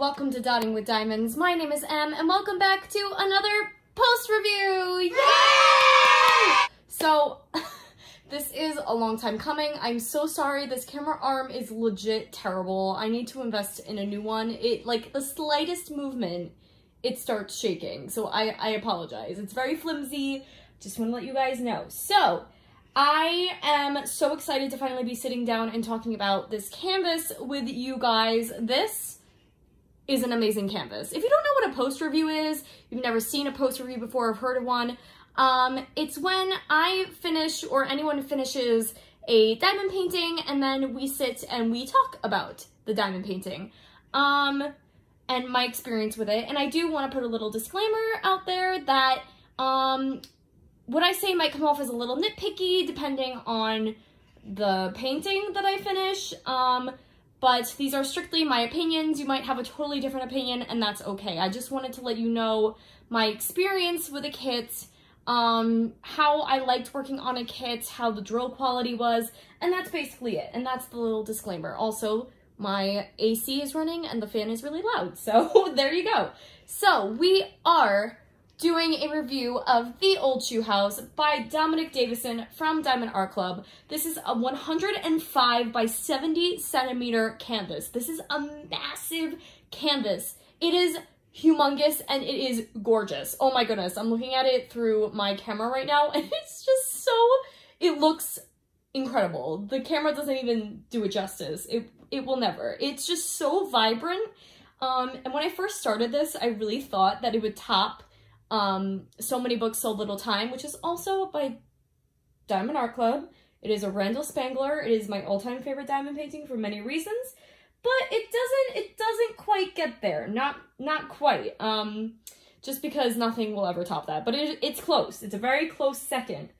welcome to Dotting with Diamonds. My name is Em, and welcome back to another post review! Yay! So, this is a long time coming. I'm so sorry, this camera arm is legit terrible. I need to invest in a new one. It, like, the slightest movement, it starts shaking. So I, I apologize. It's very flimsy. Just want to let you guys know. So, I am so excited to finally be sitting down and talking about this canvas with you guys. This is an amazing canvas. If you don't know what a post review is, you've never seen a post review before, or heard of one, um, it's when I finish or anyone finishes a diamond painting and then we sit and we talk about the diamond painting um, and my experience with it. And I do want to put a little disclaimer out there that um, what I say might come off as a little nitpicky depending on the painting that I finish. Um, but these are strictly my opinions. You might have a totally different opinion and that's okay. I just wanted to let you know my experience with a kit, um, how I liked working on a kit, how the drill quality was, and that's basically it. And that's the little disclaimer. Also, my AC is running and the fan is really loud. So there you go. So we are doing a review of The Old Shoe House by Dominic Davison from Diamond Art Club. This is a 105 by 70 centimeter canvas. This is a massive canvas. It is humongous and it is gorgeous. Oh my goodness, I'm looking at it through my camera right now and it's just so, it looks incredible. The camera doesn't even do it justice. It, it will never. It's just so vibrant. Um, and when I first started this, I really thought that it would top um, So Many Books, So Little Time, which is also by Diamond Art Club. It is a Randal Spangler. It is my all-time favorite diamond painting for many reasons, but it doesn't it doesn't quite get there. Not not quite. Um, just because nothing will ever top that, but it, it's close. It's a very close second.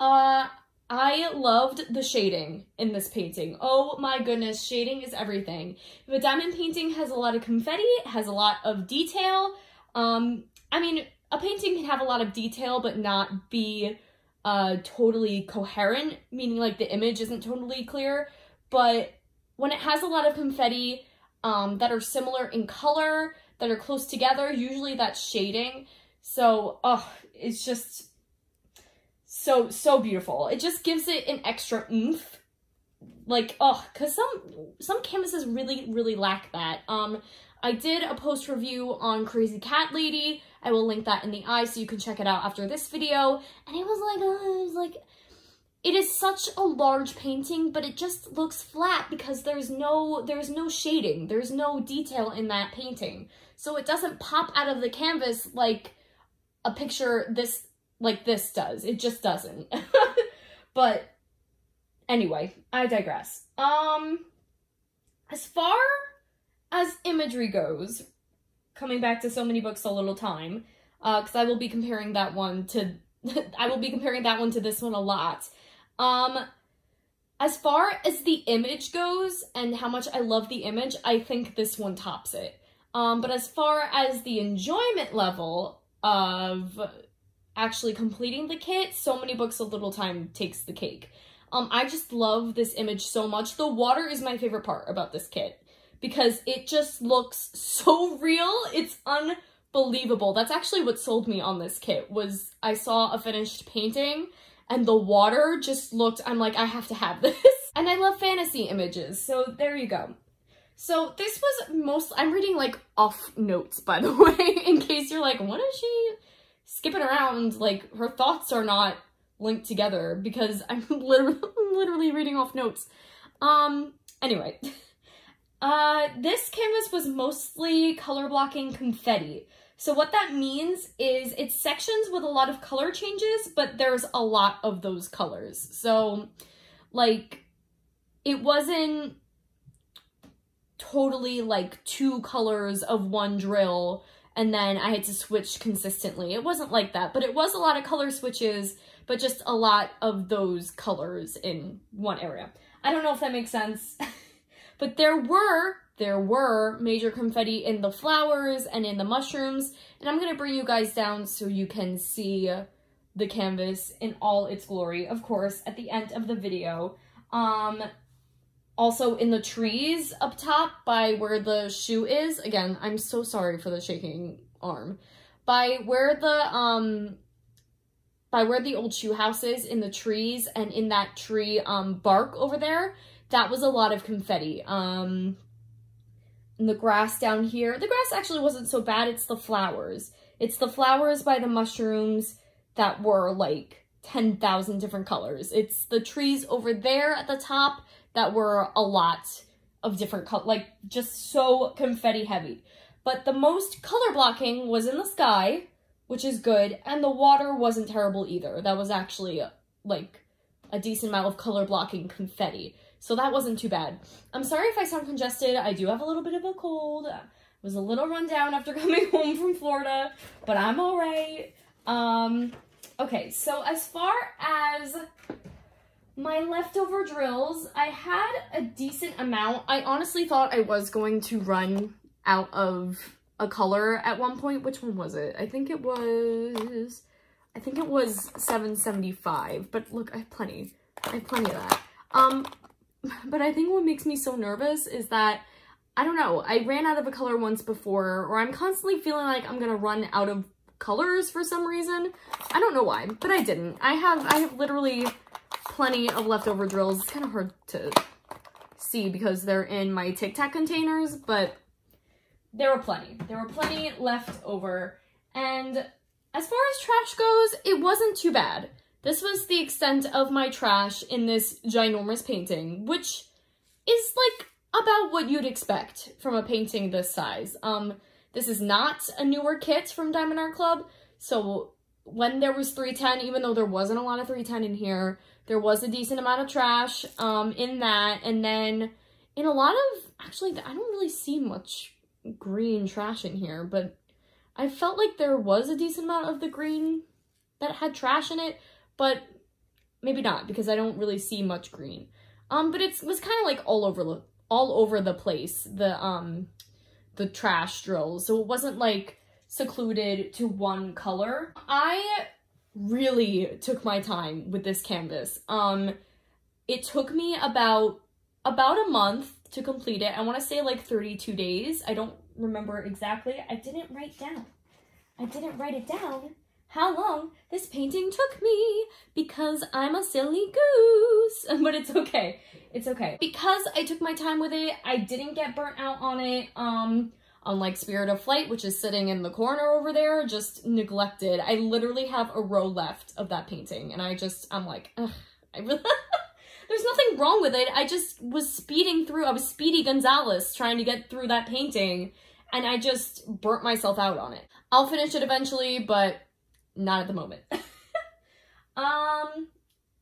Uh, I loved the shading in this painting. Oh my goodness, shading is everything. If a diamond painting has a lot of confetti, it has a lot of detail, um, I mean, a painting can have a lot of detail but not be uh, totally coherent, meaning like the image isn't totally clear. But when it has a lot of confetti um, that are similar in color, that are close together, usually that's shading. So, oh, it's just so, so beautiful. It just gives it an extra oomph. Like, oh, because some, some canvases really, really lack that. Um, I did a post review on Crazy Cat Lady. I will link that in the eye so you can check it out after this video. And it was like, uh, it was like, it is such a large painting, but it just looks flat because there's no, there's no shading. There's no detail in that painting. So it doesn't pop out of the canvas like a picture this, like this does. It just doesn't. but anyway, I digress. Um, as far as imagery goes, coming back to so many books a little time, because uh, I will be comparing that one to, I will be comparing that one to this one a lot. Um, as far as the image goes and how much I love the image, I think this one tops it. Um, but as far as the enjoyment level of actually completing the kit, so many books a little time takes the cake. Um, I just love this image so much. The water is my favorite part about this kit because it just looks so real. It's unbelievable. That's actually what sold me on this kit was I saw a finished painting and the water just looked, I'm like, I have to have this. And I love fantasy images, so there you go. So this was most, I'm reading like off notes, by the way, in case you're like, what is she skipping around? Like her thoughts are not linked together because I'm literally, literally reading off notes. Um, anyway. Uh, this canvas was mostly color blocking confetti. So what that means is it's sections with a lot of color changes, but there's a lot of those colors. So, like, it wasn't totally like two colors of one drill and then I had to switch consistently. It wasn't like that, but it was a lot of color switches, but just a lot of those colors in one area. I don't know if that makes sense. But there were, there were major confetti in the flowers and in the mushrooms. And I'm going to bring you guys down so you can see the canvas in all its glory, of course, at the end of the video. Um, Also in the trees up top by where the shoe is. Again, I'm so sorry for the shaking arm. By where the, um, by where the old shoe house is in the trees and in that tree, um, bark over there, that was a lot of confetti. Um, and the grass down here, the grass actually wasn't so bad. It's the flowers. It's the flowers by the mushrooms that were like 10,000 different colors. It's the trees over there at the top that were a lot of different colors, like just so confetti heavy. But the most color blocking was in the sky, which is good, and the water wasn't terrible either. That was actually like a decent amount of color blocking confetti. So that wasn't too bad. I'm sorry if I sound congested. I do have a little bit of a cold. I was a little run down after coming home from Florida, but I'm all right. Um, okay, so as far as my leftover drills, I had a decent amount. I honestly thought I was going to run out of a color at one point. Which one was it? I think it was, I think it was 775, but look, I have plenty. I have plenty of that. Um, but I think what makes me so nervous is that, I don't know, I ran out of a color once before, or I'm constantly feeling like I'm gonna run out of colors for some reason. I don't know why, but I didn't. I have, I have literally plenty of leftover drills. It's kind of hard to see because they're in my Tic Tac containers, but there were plenty. There were plenty left over. And as far as trash goes, it wasn't too bad. This was the extent of my trash in this ginormous painting, which is like about what you'd expect from a painting this size. Um, this is not a newer kit from Diamond Art Club, so when there was 310, even though there wasn't a lot of 310 in here, there was a decent amount of trash um, in that, and then in a lot of, actually, I don't really see much green trash in here, but I felt like there was a decent amount of the green that had trash in it, but maybe not because I don't really see much green. Um, but it was kind of like all over all over the place the um the trash drills, so it wasn't like secluded to one color. I really took my time with this canvas. Um, it took me about about a month to complete it. I want to say like 32 days. I don't remember exactly. I didn't write down. I didn't write it down how long this painting took me because I'm a silly goose. But it's okay. It's okay. Because I took my time with it, I didn't get burnt out on it. Um, unlike Spirit of Flight, which is sitting in the corner over there, just neglected. I literally have a row left of that painting, and I just, I'm like, ugh, I really... There's nothing wrong with it. I just was speeding through. I was Speedy Gonzales trying to get through that painting, and I just burnt myself out on it. I'll finish it eventually, but not at the moment. um,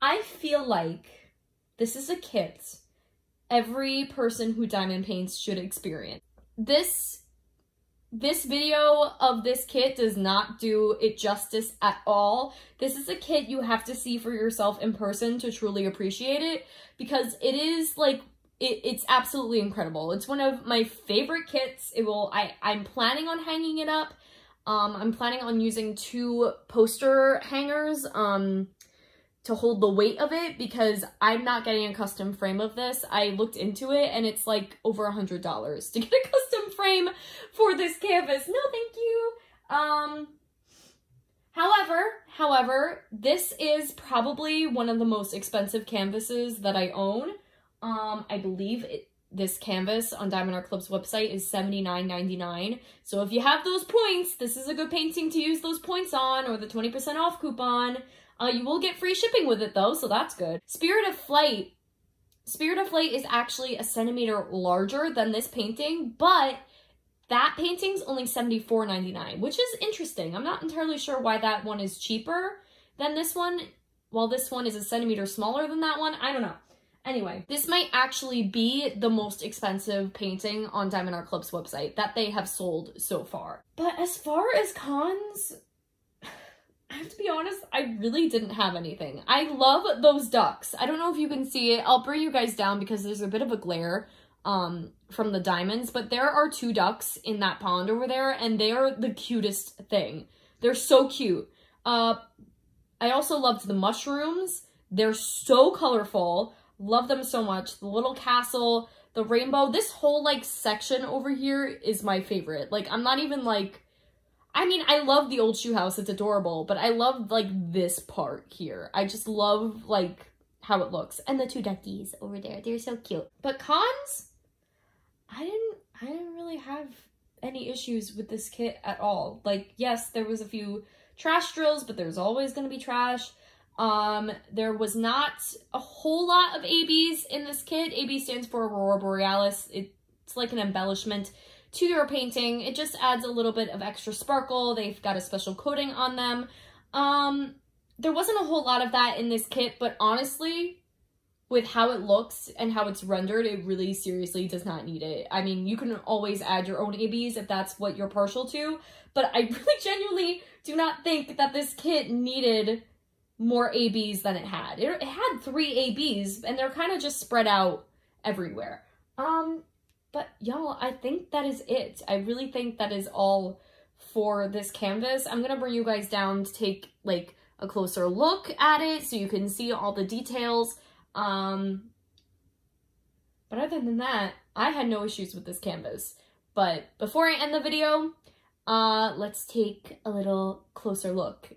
I feel like this is a kit every person who diamond paints should experience. This this video of this kit does not do it justice at all. This is a kit you have to see for yourself in person to truly appreciate it because it is like it, it's absolutely incredible. It's one of my favorite kits. It will I I'm planning on hanging it up. Um I'm planning on using two poster hangers. Um to hold the weight of it because I'm not getting a custom frame of this. I looked into it and it's like over a hundred dollars to get a custom frame for this canvas. No, thank you. Um, however, however, this is probably one of the most expensive canvases that I own. Um, I believe it, this canvas on Diamond Art Club's website is $79.99. So if you have those points, this is a good painting to use those points on or the 20% off coupon. Uh, you will get free shipping with it though, so that's good. Spirit of Flight. Spirit of Flight is actually a centimeter larger than this painting, but that painting's only $74.99, which is interesting. I'm not entirely sure why that one is cheaper than this one, while this one is a centimeter smaller than that one. I don't know. Anyway, this might actually be the most expensive painting on Diamond Art Club's website that they have sold so far. But as far as cons, I have to be honest, I really didn't have anything. I love those ducks. I don't know if you can see it. I'll bring you guys down because there's a bit of a glare um, from the diamonds, but there are two ducks in that pond over there, and they are the cutest thing. They're so cute. Uh, I also loved the mushrooms. They're so colorful. Love them so much. The little castle, the rainbow, this whole like section over here is my favorite. Like I'm not even like I mean, I love the old shoe house. It's adorable, but I love like this part here. I just love like how it looks. And the two duckies over there, they're so cute. But cons, I didn't, I didn't really have any issues with this kit at all. Like, yes, there was a few trash drills, but there's always going to be trash. Um, there was not a whole lot of ABs in this kit. AB stands for Aurora Borealis. It's like an embellishment to your painting. It just adds a little bit of extra sparkle. They've got a special coating on them. Um, there wasn't a whole lot of that in this kit, but honestly, with how it looks and how it's rendered, it really seriously does not need it. I mean, you can always add your own ABs if that's what you're partial to, but I really genuinely do not think that this kit needed more ABs than it had. It, it had three ABs, and they're kind of just spread out everywhere. Um, but y'all, I think that is it. I really think that is all for this canvas. I'm going to bring you guys down to take like a closer look at it so you can see all the details. Um, but other than that, I had no issues with this canvas. But before I end the video, uh, let's take a little closer look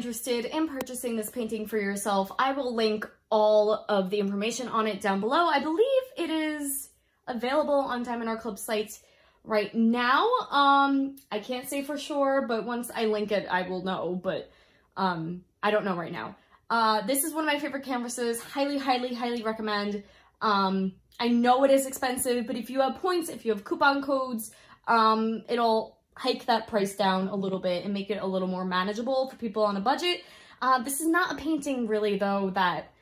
interested in purchasing this painting for yourself, I will link all of the information on it down below. I believe it is available on Diamond Art Club site right now. Um, I can't say for sure, but once I link it, I will know, but um, I don't know right now. Uh, this is one of my favorite canvases. Highly, highly, highly recommend. Um, I know it is expensive, but if you have points, if you have coupon codes, um, it'll hike that price down a little bit and make it a little more manageable for people on a budget. Uh, this is not a painting really though that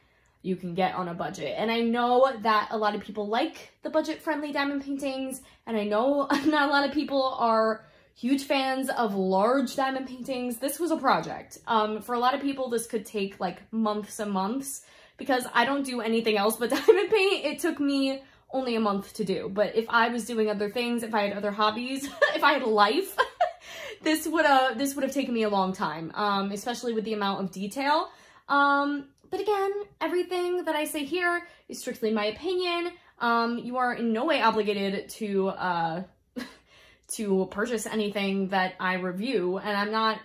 you can get on a budget. And I know that a lot of people like the budget friendly diamond paintings and I know not a lot of people are huge fans of large diamond paintings. This was a project. Um, for a lot of people, this could take like months and months because I don't do anything else but diamond paint. It took me only a month to do. But if I was doing other things, if I had other hobbies, if I had life, this would have this would have taken me a long time, um, especially with the amount of detail. Um, but again, everything that I say here is strictly my opinion. Um, you are in no way obligated to uh, to purchase anything that I review, and I'm not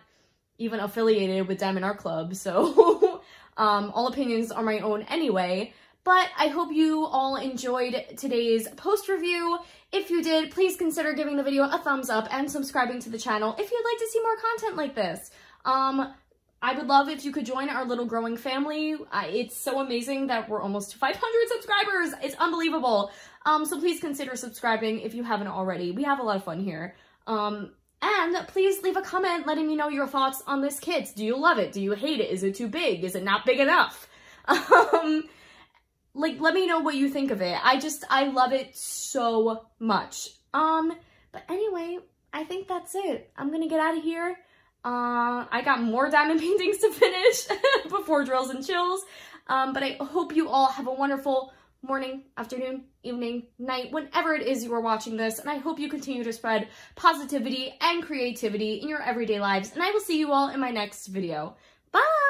even affiliated with Diamond Art Club, so um, all opinions are my own anyway. But I hope you all enjoyed today's post review. If you did, please consider giving the video a thumbs up and subscribing to the channel if you'd like to see more content like this. Um, I would love if you could join our little growing family. It's so amazing that we're almost to 500 subscribers. It's unbelievable. Um, so please consider subscribing if you haven't already. We have a lot of fun here. Um, and please leave a comment letting me know your thoughts on this kit. Do you love it? Do you hate it? Is it too big? Is it not big enough? Um, like, let me know what you think of it. I just, I love it so much. Um, but anyway, I think that's it. I'm gonna get out of here. Uh, I got more diamond paintings to finish before drills and chills. Um, but I hope you all have a wonderful morning, afternoon, evening, night, whenever it is you are watching this. And I hope you continue to spread positivity and creativity in your everyday lives. And I will see you all in my next video. Bye!